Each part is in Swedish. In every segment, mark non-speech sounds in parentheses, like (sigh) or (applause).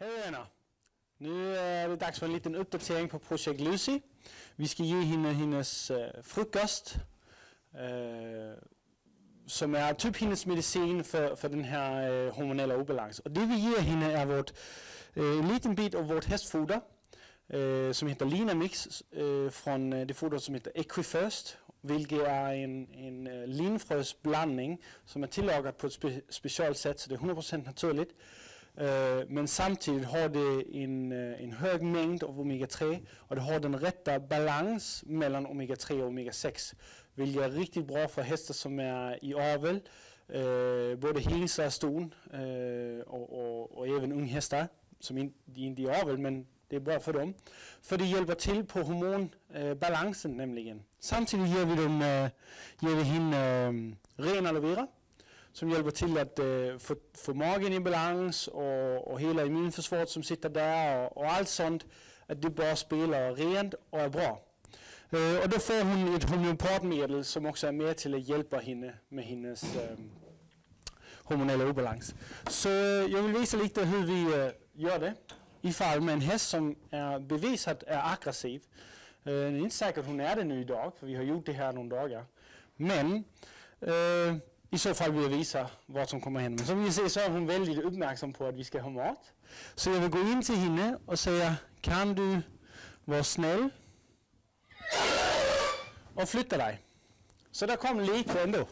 Hej vänner! Nu är det dags för en liten uppdatering på projekt Lucy. Vi ska ge henne hennes eh, frukost eh, som är typ hennes medicin för, för den här eh, hormonella obalansen. Och det vi ger henne är vårt, en liten bit av vårt hästfoder eh, som heter Linamix eh, från det foder som heter Equifirst vilket är en, en linfrösblandning som är tillagad på ett spe, speciellt sätt så det är 100% naturligt. Eh, men samtidigt har det en, eh, en hög mängd av omega-3 och det har den rätta balans mellan omega-3 och omega-6. Vilket är riktigt bra för hästar som är i avel, eh, både hingstar, ston eh, och, och, och, även unghästar som in, de inte är i avel men det är bra för dem. För det hjälper till på hormonbalansen eh, nämligen. Samtidigt ger vi, dem, eh, ger vi henne eh, ren aloe vera som hjälper till att eh, få, få magen i balans och, och hela immunförsvaret som sitter där och, och allt sånt. Att det bara spelar rent och är bra. Eh, och då får hon ett homeopatmedel som också är med till att hjälpa henne med hennes eh, hormonella obalans. Så eh, jag vill visa lite hur vi eh, gör det ifall med en häst som är bevisat är aggressiv. Eh, det är inte säkert att hon är det nu idag, för vi har gjort det här några dagar. Men i så fall vill jag visa vad som kommer hända. Men som ni ser så är hon väldigt uppmärksam på att vi ska ha mat. Så jag vill gå in till henne och säga, kan du vara snäll och flytta dig? Så där kom lite ändå.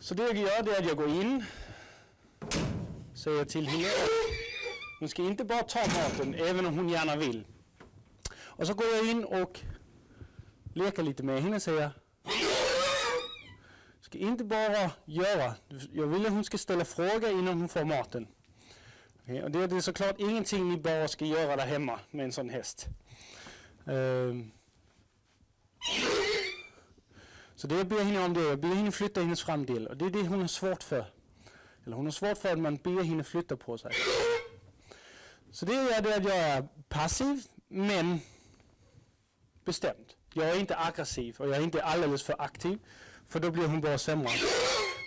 Så det jag gör det är att jag går in, säger till henne, hon ska inte bara ta maten, även om hon gärna vill. Och så går jag in och leker lite med henne och säger, ska inte bara göra, jag vill att hon ska ställa frågor innan hon får maten. Okay, och det, är såklart ingenting ni bara ska göra där hemma med en sån häst. Um, så det jag ber henne om det, jag ber henne flytta hennes framdel och det är det hon har svårt för. Eller hon har svårt för att man ber henne flytta på sig. Så det är det att jag är passiv men bestämd. Jag är inte aggressiv och jag är inte alldeles för aktiv. För då blir hon bara sämre.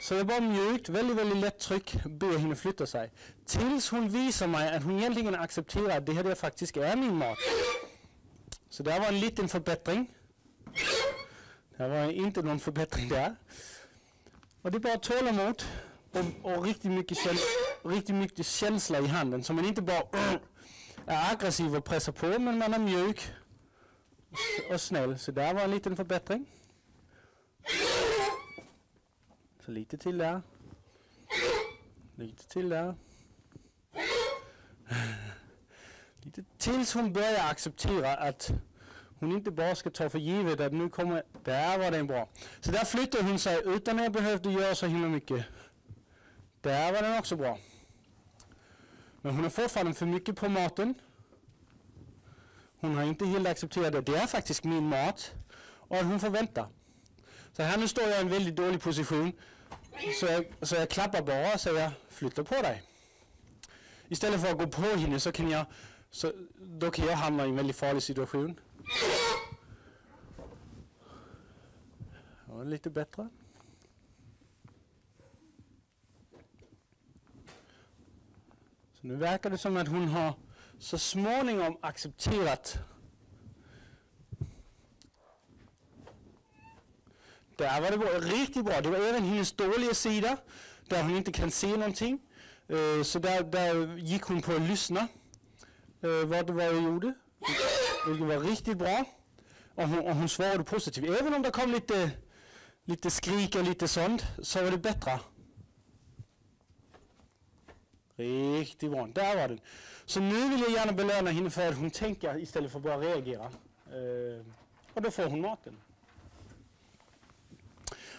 Så jag bara mjukt, väldigt, väldigt lätt tryck ber henne flytta sig. Tills hon visar mig att hon egentligen accepterar att det här det faktiskt är min mat. Så det var en liten förbättring. Det var inte någon förbättring där. Och det är bara tålamod och, och riktigt, mycket käns riktigt mycket känsla i handen. Så man inte bara äh, är aggressiv och pressar på, men man är mjuk och snäll. Så där var en liten förbättring. Så lite till där. Lite till där. (laughs) Lite tills hon börjar acceptera att hon inte bara ska ta för givet att nu kommer, där var den bra. Så där flyttade hon sig utan att jag behövde göra så himla mycket. Där var den också bra. Men hon har fortfarande för mycket på maten. Hon har inte helt accepterat det. Det är faktiskt min mat. Och att hon får vänta. Så här nu står jag i en väldigt dålig position. Så jag, så jag klappar bara och säger flytta på dig. Istället för att gå på henne så kan jag, så, då kan jag hamna i en väldigt farlig situation. Ja, lite bättre. Så nu verkar det som att hon har så småningom accepterat Där var det bra, riktigt bra. Det var även hennes dåliga sida, där hon inte kan se någonting. Uh, så där, där gick hon på att lyssna uh, vad det var jag gjorde. Det var riktigt bra. Och hon, och hon svarade positivt. Även om det kom lite, lite skrik och lite sånt, så var det bättre. Riktigt bra. Där var den. Så nu vill jag gärna belöna henne för att hon tänker istället för att bara reagera. Uh, och då får hon maten.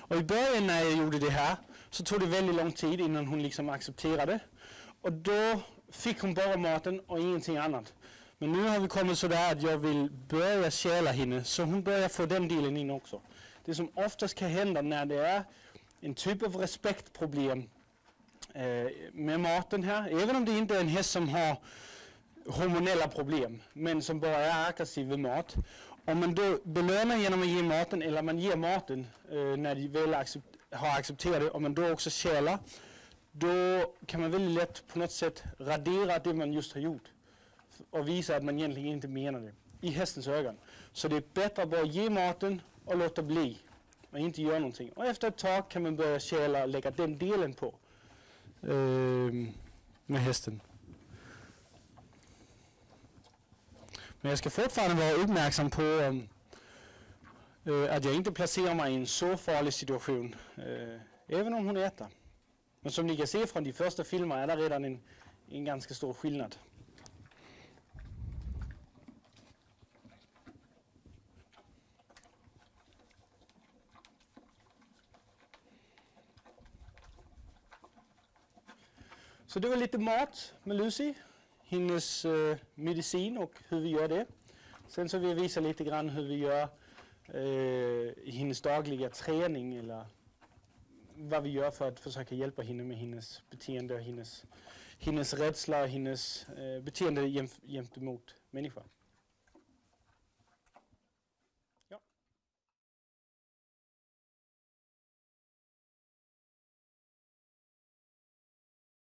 Och i början när jag gjorde det här så tog det väldigt lång tid innan hon liksom accepterade. Och då fick hon bara maten och ingenting annat. Men nu har vi kommit så där att jag vill börja käla henne så hon börjar få den delen in också. Det som oftast kan hända när det är en typ av respektproblem eh, med maten här, även om det inte är en häst som har hormonella problem, men som bara är aggressiv med mat. Om man då belönar genom att ge maten eller man ger maten eh, när de väl accept har accepterat det och man då också kälar då kan man väldigt lätt på något sätt radera det man just har gjort och visa att man egentligen inte menar det i hästens ögon. Så det är bättre att bara ge maten och låta bli och inte göra någonting. Och efter ett tag kan man börja käla och lägga den delen på eh, med hästen. Men jag ska fortfarande vara uppmärksam på um, uh, att jag inte placerar mig i en så farlig situation, uh, även om hon äter. Men som ni kan se från de första filmerna är det redan en, en ganska stor skillnad. Så det var lite mat med Lucy, hennes eh, medicin och hur vi gör det. Sen så vill jag visa lite grann hur vi gör eh, i hennes dagliga träning eller vad vi gör för att försöka hjälpa henne med hennes beteende och hennes, hennes rädsla och hennes eh, beteende gentemot människor.